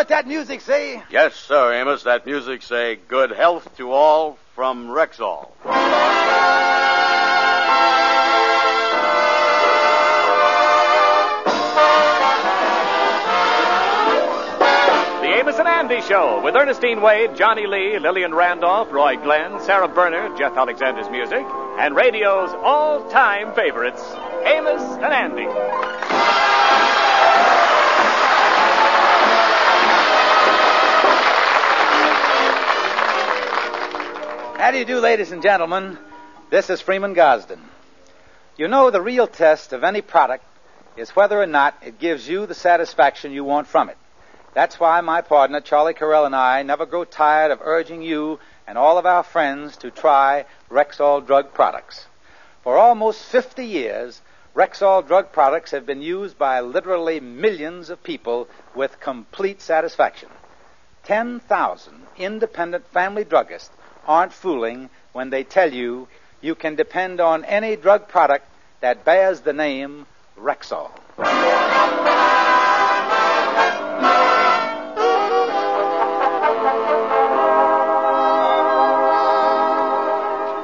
what that music say? Yes, sir, Amos. That music say good health to all from Rexall. The Amos and Andy Show with Ernestine Wade, Johnny Lee, Lillian Randolph, Roy Glenn, Sara Berner, Jeff Alexander's music, and radio's all-time favorites, Amos and Andy. How do you do, ladies and gentlemen? This is Freeman Gosden. You know, the real test of any product is whether or not it gives you the satisfaction you want from it. That's why my partner, Charlie Correll, and I never grow tired of urging you and all of our friends to try Rexall drug products. For almost 50 years, Rexall drug products have been used by literally millions of people with complete satisfaction. 10,000 independent family druggists aren't fooling when they tell you you can depend on any drug product that bears the name Rexall.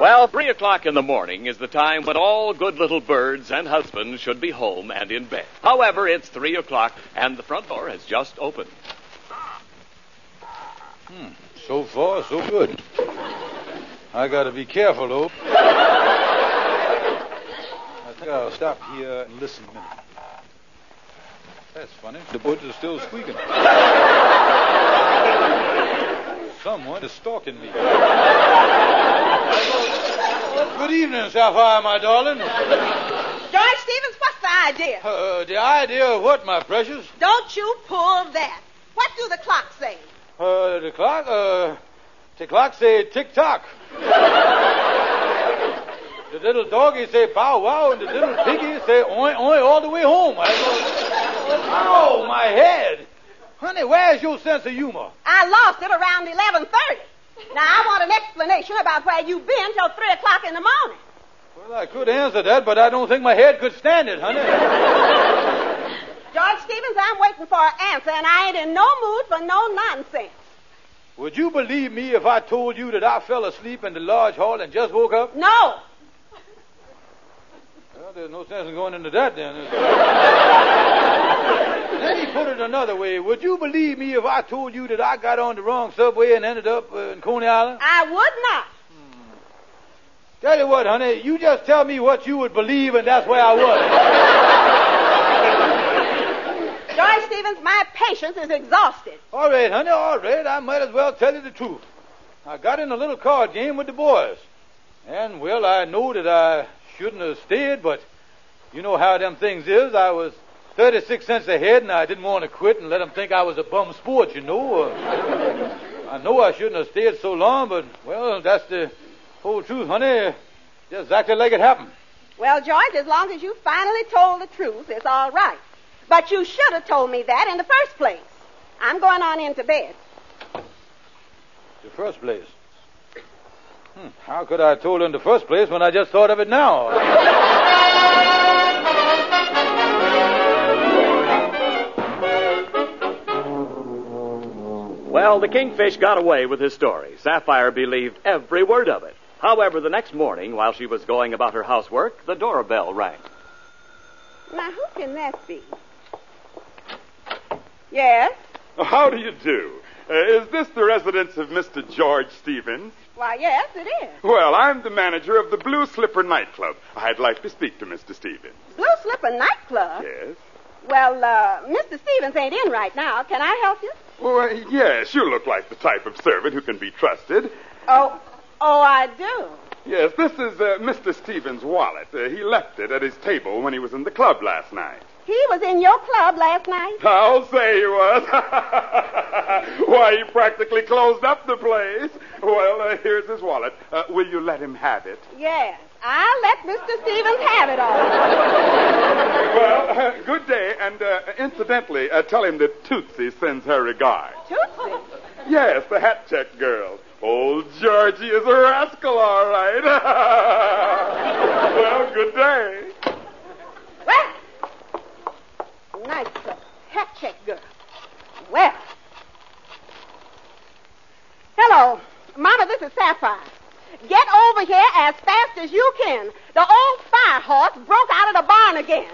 Well, three o'clock in the morning is the time when all good little birds and husbands should be home and in bed. However, it's three o'clock and the front door has just opened. Hmm. So far, so good. I gotta be careful, though. I think I'll stop here and listen a minute. That's funny. The birds are still squeaking. Someone is stalking me. Good evening, Sapphire, my darling. George Stevens, what's the idea? Uh, the idea of what, my precious? Don't you pull that. What do the clocks say? Uh, the clock, uh, the clock say tick tock. The little doggy say bow wow, and the little piggy say oink oink all the way home. I go, ow, my head. Honey, where's your sense of humor? I lost it around 11.30. Now, I want an explanation about where you've been till 3 o'clock in the morning. Well, I could answer that, but I don't think my head could stand it, honey. George Stevens, I'm waiting for an answer, and I ain't in no mood for no nonsense. Would you believe me if I told you that I fell asleep in the large hall and just woke up? No. Well, there's no sense in going into that then. Let me put it another way. Would you believe me if I told you that I got on the wrong subway and ended up uh, in Coney Island? I would not. Tell you what, honey, you just tell me what you would believe, and that's where I was. George Stevens, my patience is exhausted. all right, honey, all right. I might as well tell you the truth. I got in a little card game with the boys. And, well, I know that I shouldn't have stayed, but you know how them things is. I was 36 cents ahead, and I didn't want to quit and let them think I was a bum sport, you know. Uh, I know I shouldn't have stayed so long, but, well, that's the whole truth, honey. Just exactly like it happened. Well, George, as long as you finally told the truth, it's all right. But you should have told me that in the first place. I'm going on into bed. The first place. Hmm, how could I have told her in the first place when I just thought of it now? Well, the kingfish got away with his story. Sapphire believed every word of it. However, the next morning, while she was going about her housework, the doorbell rang. Now, who can that be? Yes? How do you do? Uh, is this the residence of Mr. George Stevens? Why, yes, it is. Well, I'm the manager of the Blue Slipper nightclub. I'd like to speak to Mr. Stevens. Blue Slipper nightclub? Yes? Well, uh, Mr. Stevens ain't in right now. Can I help you? Uh, yes, you look like the type of servant who can be trusted. Oh, oh, I do. Yes, this is uh, Mr. Stevens' wallet. Uh, he left it at his table when he was in the club last night. He was in your club last night. I'll say he was. Why, he practically closed up the place. Well, uh, here's his wallet. Uh, will you let him have it? Yes. I'll let Mr. Stevens have it all. Well, uh, good day, and uh, incidentally, uh, tell him that Tootsie sends her regards. Tootsie. Yes, the hat check girl. Old Georgie is a rascal, all right. well, good day. Well, nice hat check girl. Well. Hello. Mama, this is Sapphire. Get over here as fast as you can. The old fire horse broke out of the barn again.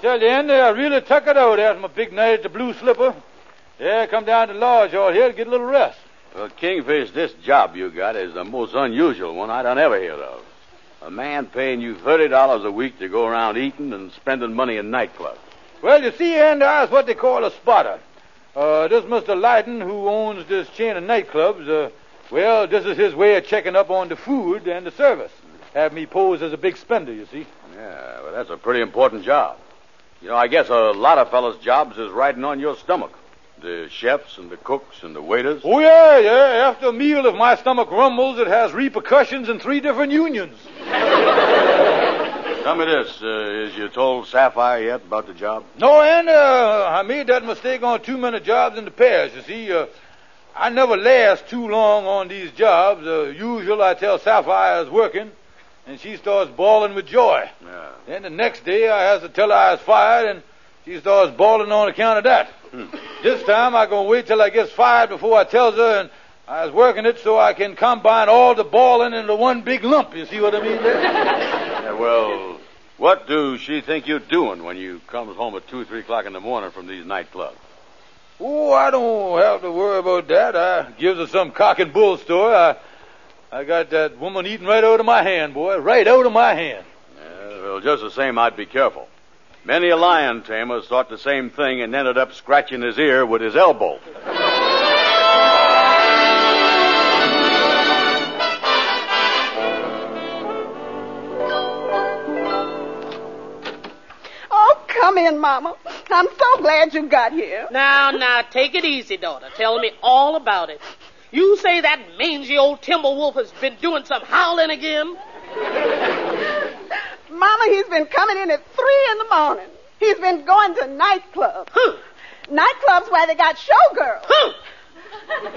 Tell you, Andy, I really tuck it out after my big night at the Blue Slipper. Yeah, come down to the lodge all here to get a little rest. Well, Kingfish, this job you got is the most unusual one I done ever heard of. A man paying you thirty dollars a week to go around eating and spending money in nightclubs. Well, you see, Andy, I was what they call a spotter. Uh, this Mr. Lyden, who owns this chain of nightclubs, uh, well, this is his way of checking up on the food and the service. Have me pose as a big spender, you see. Yeah, well, that's a pretty important job. You know, I guess a lot of fellas' jobs is riding on your stomach. The chefs and the cooks and the waiters. Oh, yeah, yeah. After a meal, if my stomach rumbles, it has repercussions in three different unions. Tell me this, uh, is you told Sapphire yet about the job? No, and uh, I made that mistake on too many jobs in the past. You see, uh, I never last too long on these jobs. Uh, usual, I tell Sapphire I was working, and she starts bawling with joy. Yeah. Then the next day, I has to tell her I was fired, and she starts bawling on account of that. Hmm. This time, I gonna wait till I gets fired before I tells her, and I was working it so I can combine all the bawling into one big lump. You see what I mean? There? Yeah, well, what do she think you're doing when you comes home at two, three o'clock in the morning from these nightclubs? Oh, I don't have to worry about that. I gives her some cock and bull story. I, I got that woman eating right out of my hand, boy, right out of my hand. Yeah, well, just the same, I'd be careful. Many a lion tamer thought the same thing and ended up scratching his ear with his elbow. Oh, come in, Mama. I'm so glad you got here. Now, now, take it easy, daughter. Tell me all about it. You say that mangy old timber wolf has been doing some howling again? Mama, he's been coming in at three in the morning. He's been going to nightclubs. Huh. Nightclubs where they got showgirls. Huh.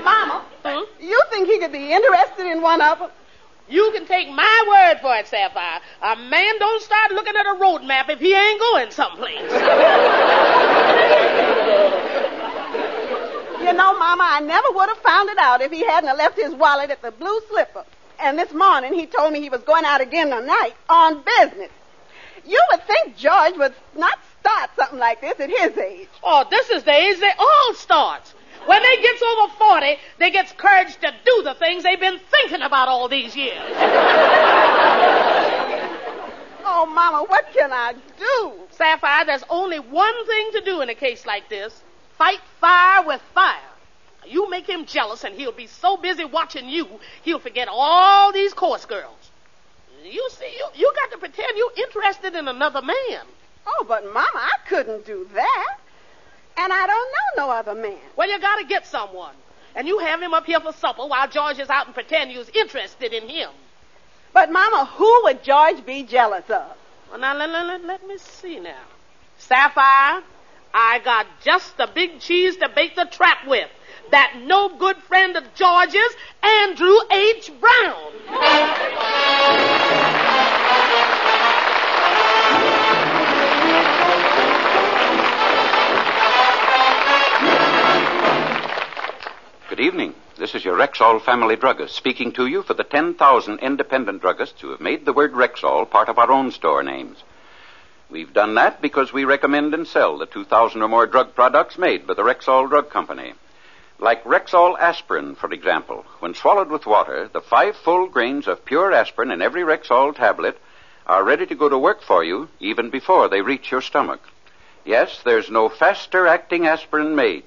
Mama, Huh? you think he could be interested in one of them? You can take my word for it, Sapphire. A man don't start looking at a road map if he ain't going someplace. You know, Mama, I never would have found it out if he hadn't left his wallet at the Blue Slipper. And this morning he told me he was going out again tonight on business. You would think George would not start something like this at his age. oh, this is the age they all start. When they gets over 40, they gets courage to do the things they've been thinking about all these years. Oh, Mama, what can I do? Sapphire, there's only one thing to do in a case like this. Fight fire with fire. You make him jealous and he'll be so busy watching you, he'll forget all these course girls. You see, you, you got to pretend you're interested in another man. Oh, but Mama, I couldn't do that. And I don't know no other man. Well, you got to get someone. And you have him up here for supper while George is out and pretend you're interested in him. But Mama, who would George be jealous of? Well, now, let, let, let me see now. Sapphire, I got just the big cheese to bait the trap with. That no good friend of George's, Andrew H. Brown. Good evening. This is your Rexall family druggist speaking to you for the 10,000 independent druggists who have made the word Rexall part of our own store names. We've done that because we recommend and sell the 2,000 or more drug products made by the Rexall Drug Company. Like Rexall aspirin, for example. When swallowed with water, the five full grains of pure aspirin in every Rexall tablet are ready to go to work for you even before they reach your stomach. Yes, there's no faster acting aspirin made.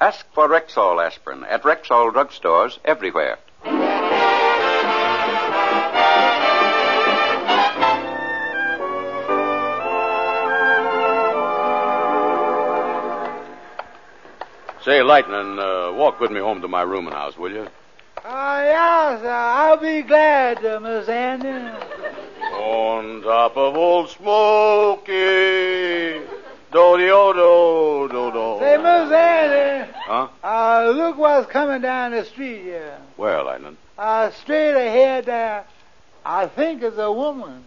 Ask for Rexall aspirin at Rexall drugstores everywhere. Say, Lightning, uh, walk with me home to my rooming house, will you? Oh, yes, uh, I'll be glad, uh, Miss Andy. On top of old Smoky. Do do do do do. Say, Miss Andy, Huh? uh, look what's coming down the street here. Where, Lightning? Uh, straight ahead there, I think it's a woman.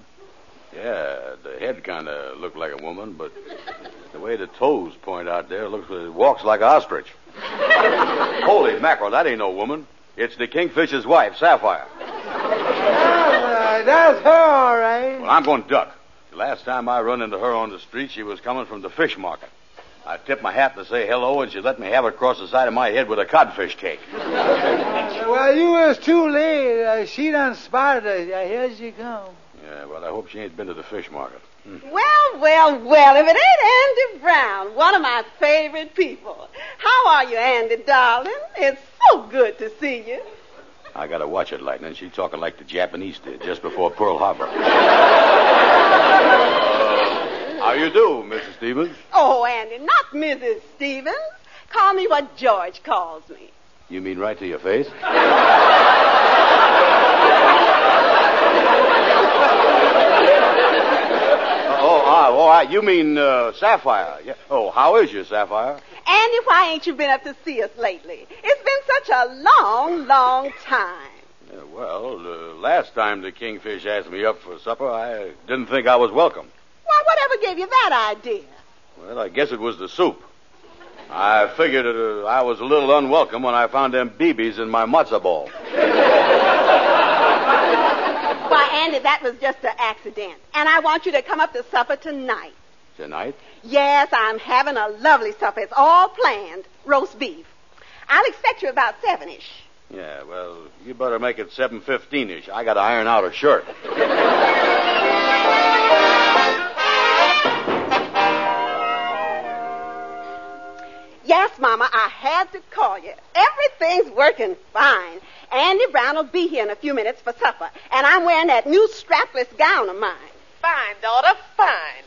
Yeah, the head kind of looked like a woman, but the way the toes point out there, looks it walks like an ostrich. Holy mackerel, that ain't no woman. It's the kingfish's wife, Sapphire. Uh, that's her, all right. Well, I'm going to duck. The last time I run into her on the street, she was coming from the fish market. I tipped my hat to say hello, and she let me have it across the side of my head with a codfish cake. Well, you was too late. Uh, she done spotted us. Uh, here she come. Yeah, well, I hope she ain't been to the fish market. Hmm. Well, well, well, if it ain't Andy Brown, one of my favorite people. How are you, Andy, darling? It's so good to see you. I gotta watch it, Lightning. She's talking like the Japanese did just before Pearl Harbor. How you do, Mrs. Stevens? Oh, Andy, not Mrs. Stevens. Call me what George calls me. You mean right to your face? oh, ah, you mean uh, Sapphire? Yeah. Oh, how is you, Sapphire? Andy, why ain't you been up to see us lately? It's been such a long, long time. Yeah, well, uh, last time the kingfish asked me up for supper, I didn't think I was welcome. Why, whatever gave you that idea? Well, I guess it was the soup. I figured uh, I was a little unwelcome when I found them BBs in my matzo ball. Why, Andy, that was just an accident. And I want you to come up to supper tonight. Tonight? Yes, I'm having a lovely supper. It's all planned. Roast beef. I'll expect you about seven-ish. Yeah, well, you better make it 7.15ish. I got to iron out a shirt. To call you. Everything's working fine. Andy Brown will be here in a few minutes for supper, and I'm wearing that new strapless gown of mine. Fine, daughter, fine.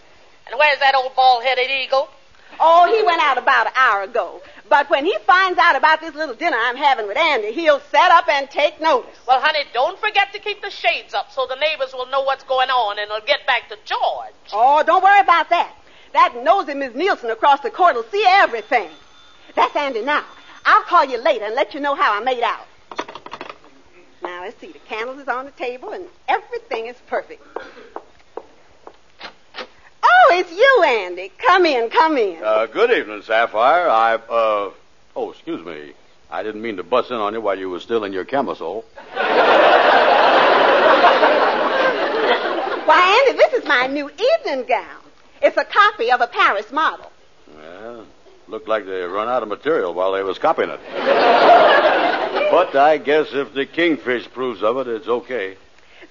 And where's that old bald-headed eagle? Oh, he went out about an hour ago. But when he finds out about this little dinner I'm having with Andy, he'll set up and take notice. Well, honey, don't forget to keep the shades up so the neighbors will know what's going on and will get back to George. Oh, don't worry about that. That nosy Miss Nielsen across the court will see everything. That's Andy now. I'll call you later and let you know how I made out. Now, let's see. The candles is on the table and everything is perfect. Oh, it's you, Andy. Come in, come in. Uh, good evening, Sapphire. I, uh, oh, excuse me. I didn't mean to bust in on you while you were still in your camisole. Why, Andy, this is my new evening gown. It's a copy of a Paris model. Looked like they run out of material while they was copying it. but I guess if the kingfish proves of it, it's okay.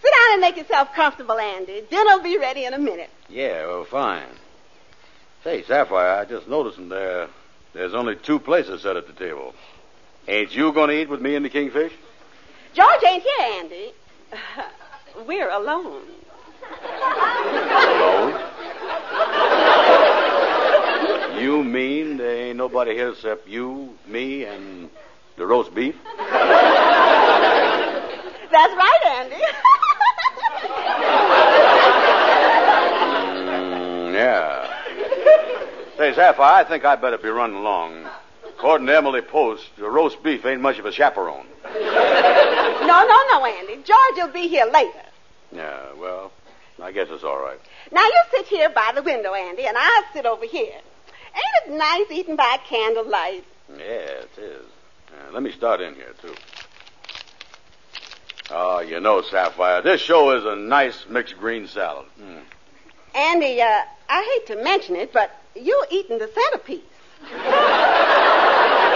Sit down and make yourself comfortable, Andy. Dinner'll be ready in a minute. Yeah, well, fine. Say, Sapphire, I just noticed in there there's only two places set at the table. Ain't you going to eat with me and the kingfish? George ain't here, Andy. We're alone. Alone? You mean there ain't nobody here except you, me, and the roast beef? That's right, Andy. Mm, yeah. Say, Sapphire, I think I'd better be running along. According to Emily Post, the roast beef ain't much of a chaperone. no, no, no, Andy. George will be here later. Yeah, well, I guess it's all right. Now you sit here by the window, Andy, and I'll sit over here. Ain't it nice eating by candlelight? Yeah, it is. Uh, let me start in here, too. Oh, you know, Sapphire, this show is a nice mixed green salad. Mm. Andy, uh, I hate to mention it, but you're eating the centerpiece.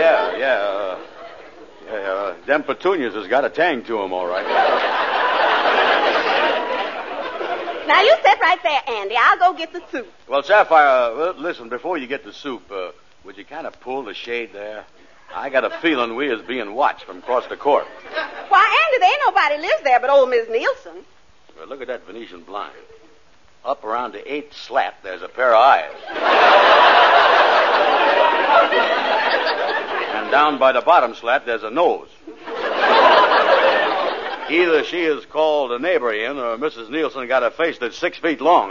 Yeah, yeah. Uh, yeah, uh, them petunias has got a tang to 'em, all right. Now you sit right there, Andy. I'll go get the soup. Well, Sapphire, uh, listen, before you get the soup, uh, would you kind of pull the shade there? I got a feeling we is being watched from across the court. Why, Andy, there ain't nobody lives there but old Miss Nielsen. Well, look at that Venetian blind. Up around the eighth slat, there's a pair of eyes. and down by the bottom slat, there's a nose. Either she is called a neighbor in, or Mrs. Nielsen got a face that's six feet long.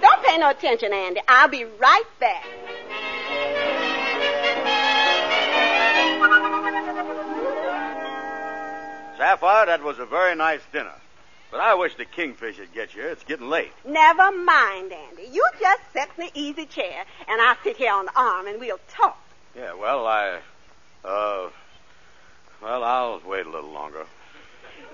Don't pay no attention, Andy. I'll be right back. Sapphire, that was a very nice dinner. But I wish the kingfish would get you. It's getting late. Never mind, Andy. You just sit in the easy chair, and I'll sit here on the arm, and we'll talk. Yeah, well, I. Uh. Well, I'll wait a little longer.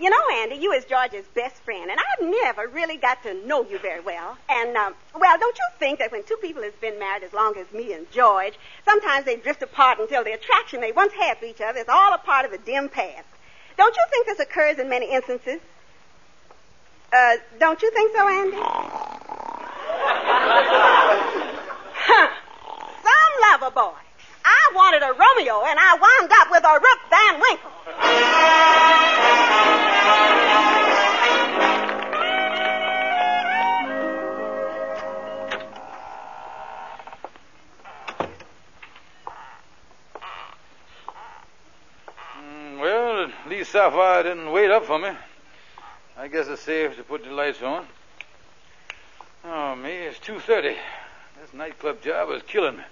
You know, Andy, you is George's best friend, and I've never really got to know you very well. And, um, well, don't you think that when two people has been married as long as me and George, sometimes they drift apart until the attraction they once had for each other is all a part of the dim past? Don't you think this occurs in many instances? Uh, don't you think so, Andy? huh. Some lover boy. I wanted a Romeo, and I wound up with a Rip Van Winkle. Mm, well, at Sapphire didn't wait up for me. I guess it's safe to put the lights on. Oh, me, it's 2.30. This nightclub job is killing me.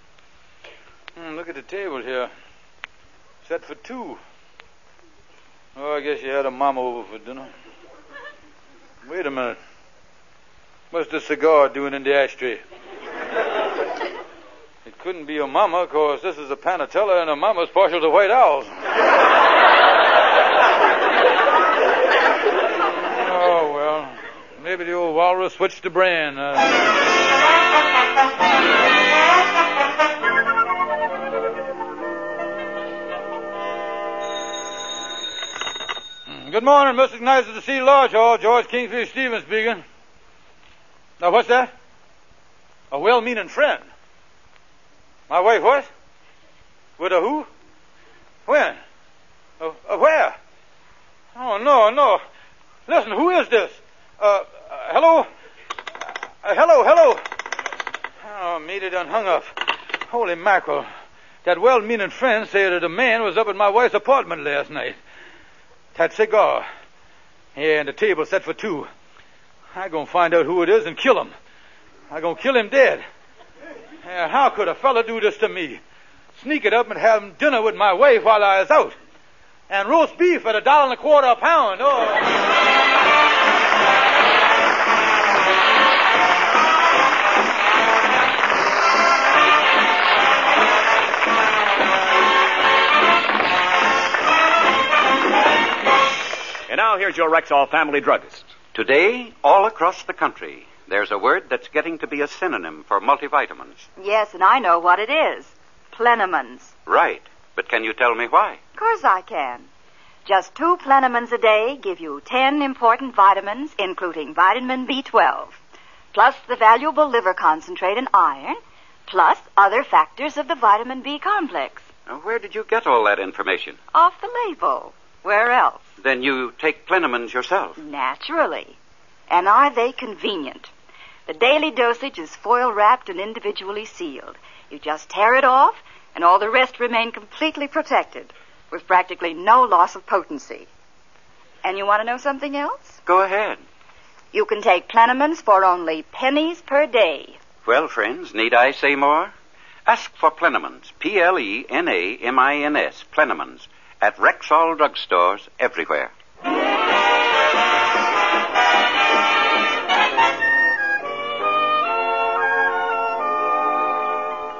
Hmm, look at the table here. Set for two. Oh, I guess you had a mama over for dinner. Wait a minute. What's the cigar doing in the ashtray? It couldn't be a mama, 'cause this is a panatella and a mama's partial to white owls. oh, well. Maybe the old walrus switched the brand. Uh... Good morning, Mystic Knights of the Sea Lodge Hall. George Kingfish Stevens speaking. Now, what's that? A well-meaning friend. My wife what? With a who? When? Uh, uh, where? Oh, no, no. Listen, who is this? Uh, uh hello? Uh, hello, hello. Oh, me, they done hung up. Holy mackerel. That well-meaning friend said that a man was up at my wife's apartment last night. That cigar. Yeah, and the table set for two. I gonna find out who it is and kill him. I gonna kill him dead. Yeah, how could a fella do this to me? Sneak it up and have dinner with my wife while I was out. And roast beef at a dollar and a quarter a pound. Oh. Now here's your Rexall family druggist. Today, all across the country, there's a word that's getting to be a synonym for multivitamins. Yes, and I know what it is. Plenamins. Right. But can you tell me why? Of course I can. Just two Plenamins a day give you ten important vitamins, including vitamin B12, plus the valuable liver concentrate and iron, plus other factors of the vitamin B complex. Now, where did you get all that information? Off the label. Where else? Then you take plenamins yourself. Naturally. And are they convenient? The daily dosage is foil wrapped and individually sealed. You just tear it off, and all the rest remain completely protected, with practically no loss of potency. And you want to know something else? Go ahead. You can take Plenamins for only pennies per day. Well, friends, need I say more? Ask for Plenamins, P L E N A M I N S, Plenamins, at Rexall drugstores everywhere.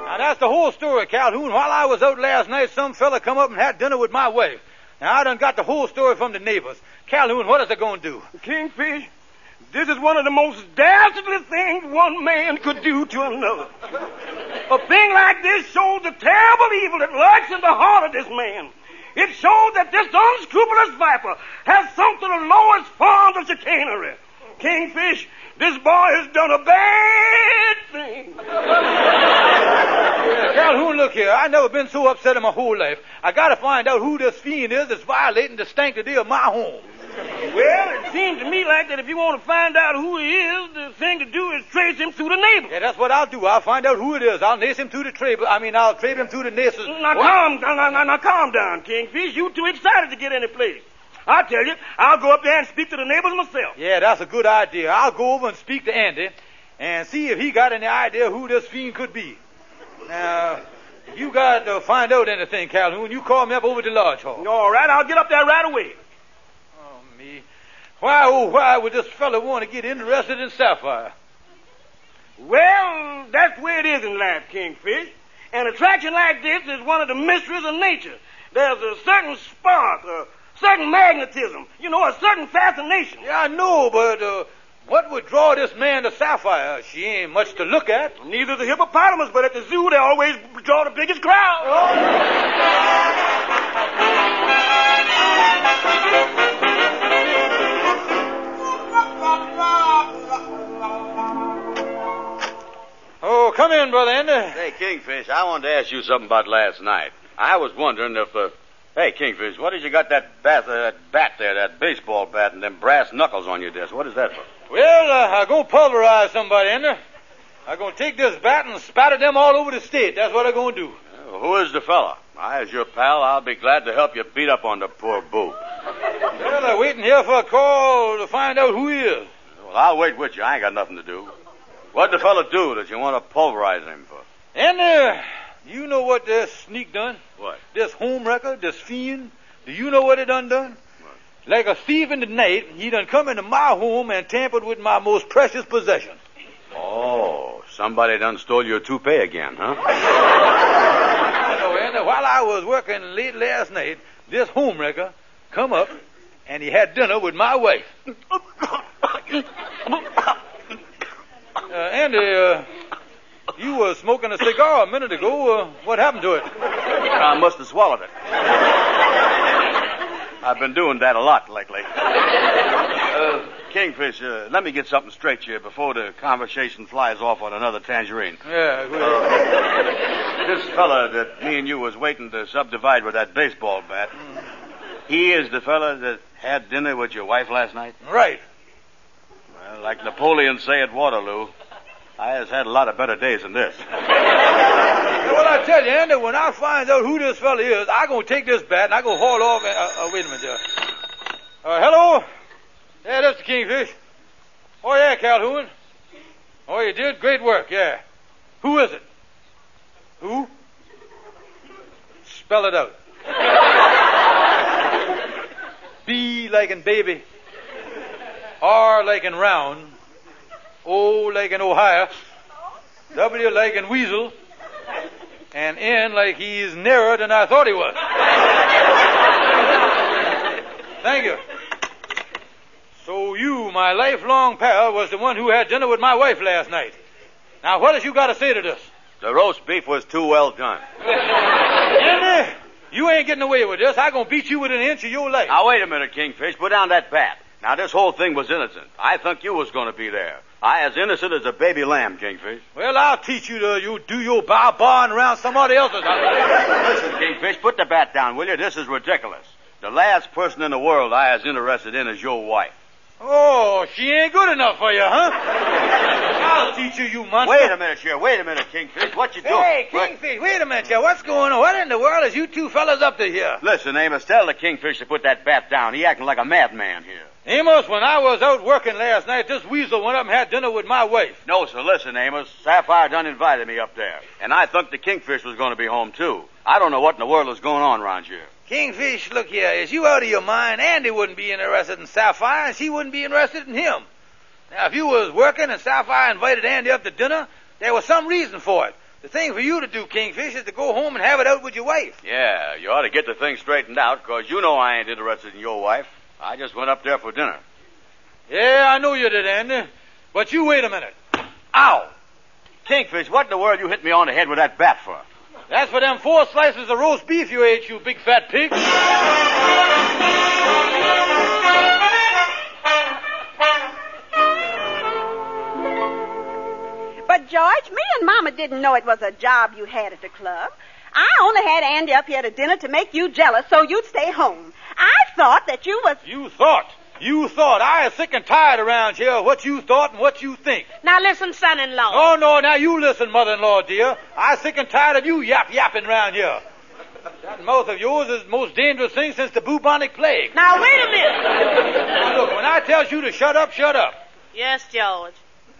Now that's the whole story, Calhoun. While I was out last night, some fella come up and had dinner with my wife. Now I done got the whole story from the neighbors. Calhoun, what is it going to do? Kingfish, this is one of the most dastardly things one man could do to another. A thing like this shows the terrible evil that lurks in the heart of this man. It shows that this unscrupulous viper has sunk to the lowest forms of chicanery. Kingfish, this boy has done a bad thing. Calhoun, look here. I've never been so upset in my whole life. I gotta find out who this fiend is that's violating the sanctity of my home. Well, it seems to me like that if you want to find out who he is, the thing to do is trace him through the neighbors. Yeah, that's what I'll do. I'll find out who it is. I'll nace him through the trade. I mean, I'll trade him through the naces. Now calm down, now, now, now calm down, Kingfish. You too excited to get any place. I tell you, I'll go up there and speak to the neighbors myself. Yeah, that's a good idea. I'll go over and speak to Andy and see if he got any idea who this fiend could be. Now, if you got to find out anything, Calhoun, you call me up over to the Lodge Hall. All right, I'll get up there right away. Why, oh, why would this fella want to get interested in Sapphire? Well, that's way it is in life, Kingfish. An attraction like this is one of the mysteries of nature. There's a certain spark, a certain magnetism, you know, a certain fascination. Yeah, I know, but uh, what would draw this man to Sapphire? She ain't much to look at. Neither the hippopotamus, but at the zoo they always draw the biggest crowd. Oh, come in, Brother Andy. Hey, Kingfish, I wanted to ask you something about last night. I was wondering if, uh, hey, Kingfish, what did you got that bat, uh, that bat there, that baseball bat, and them brass knuckles on your desk? What is that for? Well, uh, I'm going pulverize somebody, Andy. I'm going to take this bat and spatter them all over the state. That's what I'm going to do. Well, who is the fella? I, as your pal, I'll be glad to help you beat up on the poor boob. Well, I'm waiting here for a call to find out who he is. Well, I'll wait with you. I ain't got nothing to do. What'd the fella do that you want to pulverize him for? And, uh, you know what this sneak done? What? This home wrecker, this fiend. Do you know what he done done? Like a thief in the night, he done come into my home and tampered with my most precious possession. Oh, somebody done stole your toupee again, huh? So, and while I was working late last night, this home wrecker come up and he had dinner with my wife. Uh, Andy, uh, you were smoking a cigar a minute ago. Uh, what happened to it? I must have swallowed it. I've been doing that a lot lately. Uh, Kingfish, uh, let me get something straight here before the conversation flies off on another tangerine. Yeah, good. This fella that me and you was waiting to subdivide with that baseball bat, he is the fella that had dinner with your wife last night? Right. Well, like Napoleon say at Waterloo, I has had a lot of better days than this. Yeah, well, I tell you, Andy, when I find out who this fella is, I gonna take this bat and I gonna haul off. And, uh, uh, wait a minute, there. Uh, hello. Yeah, that's the Kingfish. Oh yeah, Calhoun. Oh, you did great work. Yeah. Who is it? Who? Spell it out. B like in baby. R like in round. O like in Ohio. W like in weasel. And N like he's nearer than I thought he was. Thank you. So you, my lifelong pal, was the one who had dinner with my wife last night. Now, what has you got to say to this? The roast beef was too well done. Andy, you ain't getting away with this. I'm gonna beat you with an inch of your life. Now, wait a minute, Kingfish. Put down that bat. Now, this whole thing was innocent. I think you was going to be there. I as innocent as a baby lamb, Kingfish. Well, I'll teach you to you do your bow barn around somebody else's house. Listen, Kingfish, put the bat down, will you? This is ridiculous. The last person in the world I as interested in is your wife. Oh, she ain't good enough for you, huh? I'll teach you, you monster. Wait a minute here. Wait a minute, Kingfish. What you doing? Hey, What- Kingfish, wait a minute, here. What's going on? What in the world is you two fellas up to here? Listen, Amos, tell the Kingfish to put that bat down. He acting like a madman here. Amos, when I was out working last night, this weasel went up and had dinner with my wife. No, sir. Listen, Amos. Sapphire done invited me up there. And I think the Kingfish was going to be home, too. I don't know what in the world is going on around here. Kingfish, look here. Is you out of your mind? Andy wouldn't be interested in Sapphire, and she wouldn't be interested in him. Now, if you was working and Sapphire invited Andy up to dinner, there was some reason for it. The thing for you to do, Kingfish, is to go home and have it out with your wife. Yeah, you ought to get the thing straightened out, because you know I ain't interested in your wife. I just went up there for dinner. Yeah, I know you did, Andy. But you wait a minute. Ow! Kingfish, what in the world you hit me on the head with that bat for? That's for them four slices of roast beef you ate, you big fat pig. But, George, me and Mama didn't know it was a job you had at the club. I only had Andy up here to dinner to make you jealous so you'd stay home. I thought that you was. You thought. You thought. I is sick and tired around here of what you thought and what you think. Now listen, son-in-law. Oh, no, now you listen, mother-in-law, dear. I am sick and tired of you yap yapping around here. That mouth of yours is the most dangerous thing since the bubonic plague. Now wait a minute. Now, look, when I tells you to shut up, shut up. Yes, George.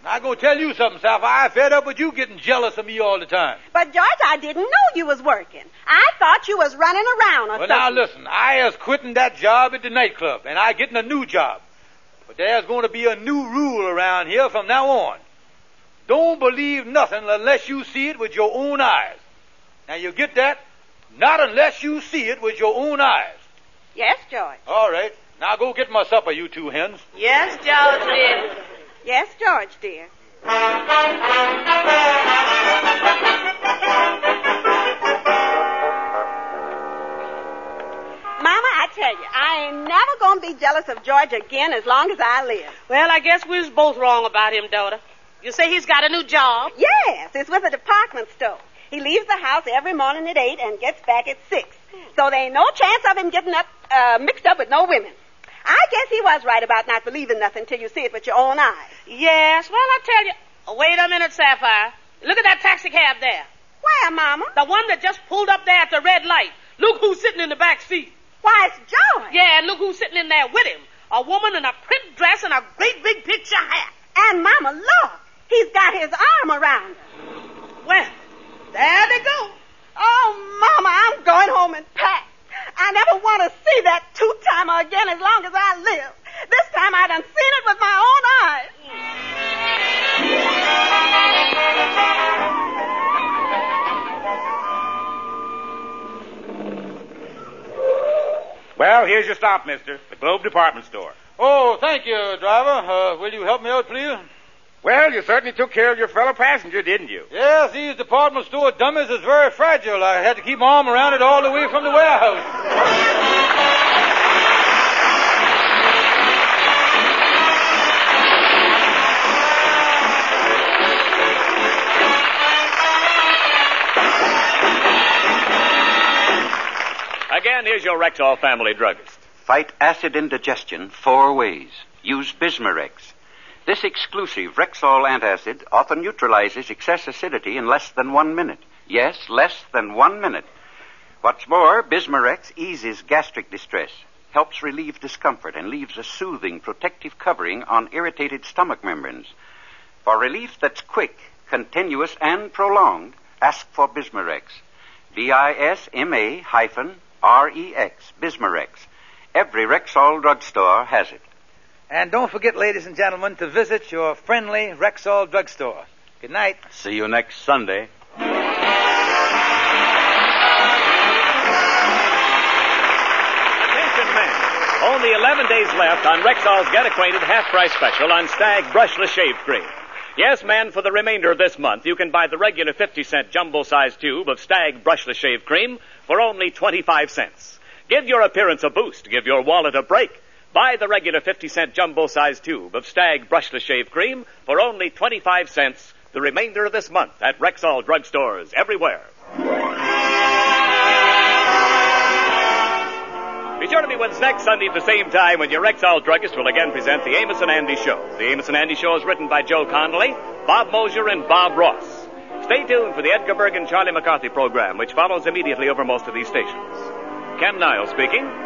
I gonna tell you something, Sapphire. I fed up with you getting jealous of me all the time. But, George, I didn't know you was working. I thought you was running around or Well, now listen. I is quitting that job at the nightclub, and I getting a new job. But there's going to be a new rule around here from now on. Don't believe nothing unless you see it with your own eyes. Now you get that? Not unless you see it with your own eyes. Yes, George. All right. Now go get my supper, you two hens. Yes, George. Yes, George, dear. Mama, I tell you, I ain't never gonna be jealous of George again as long as I live. Well, I guess we was both wrong about him, daughter. You say he's got a new job? Yes, it's with a department store. He leaves the house every morning at eight and gets back at six. So there ain't no chance of him getting up uh, mixed up with no women. I guess he was right about not believing nothing till you see it with your own eyes. Yes, well, I tell you. Oh, wait a minute, Sapphire. Look at that taxi cab there. Where, Mama? The one that just pulled up there at the red light. Look who's sitting in the back seat. Why, it's George. Yeah, and look who's sitting in there with him. A woman in a print dress and a great big picture hat. And Mama, look, he's got his arm around her. Well, there they go. Oh, Mama, I'm going home and pack. I never want to see that two-timer again as long as I live. This time I done seen it with my own eyes. Well, here's your stop, mister. The Globe Department Store. Oh, thank you, driver. Uh, will you help me out, please? Well, you certainly took care of your fellow passenger, didn't you? Yes, these department store dummies is very fragile. I had to keep my arm around it all the way from the warehouse. Again, here's your Rexall family druggist. Fight acid indigestion four ways. Use Bismarex. This exclusive Rexall antacid often neutralizes excess acidity in less than one minute. Yes, less than one minute. What's more, Bismarex eases gastric distress, helps relieve discomfort, and leaves a soothing protective covering on irritated stomach membranes. For relief that's quick, continuous, and prolonged, ask for Bismarex. B-I-S-M-A hyphen R-E-X, Bismarex. Every Rexall drugstore has it. And don't forget, ladies and gentlemen, to visit your friendly Rexall drugstore. Good night. See you next Sunday. Attention men. Only 11 days left on Rexall's Get Acquainted half price special on Stag Brushless Shave Cream. Yes, men, for the remainder of this month, you can buy the regular 50 cent jumbo sized tube of Stag Brushless Shave Cream for only 25 cents. Give your appearance a boost. Give your wallet a break. Buy the regular 50 cent jumbo sized tube of Stag Brushless Shave Cream for only 25 cents the remainder of this month at Rexall drugstores everywhere. Be sure to be with us next Sunday at the same time when your Rexall druggist will again present the Amos and Andy Show. The Amos and Andy Show is written by Joe Connelly, Bob Mosher, and Bob Ross. Stay tuned for the Edgar Bergen and Charlie McCarthy program, which follows immediately over most of these stations. Ken Niles speaking.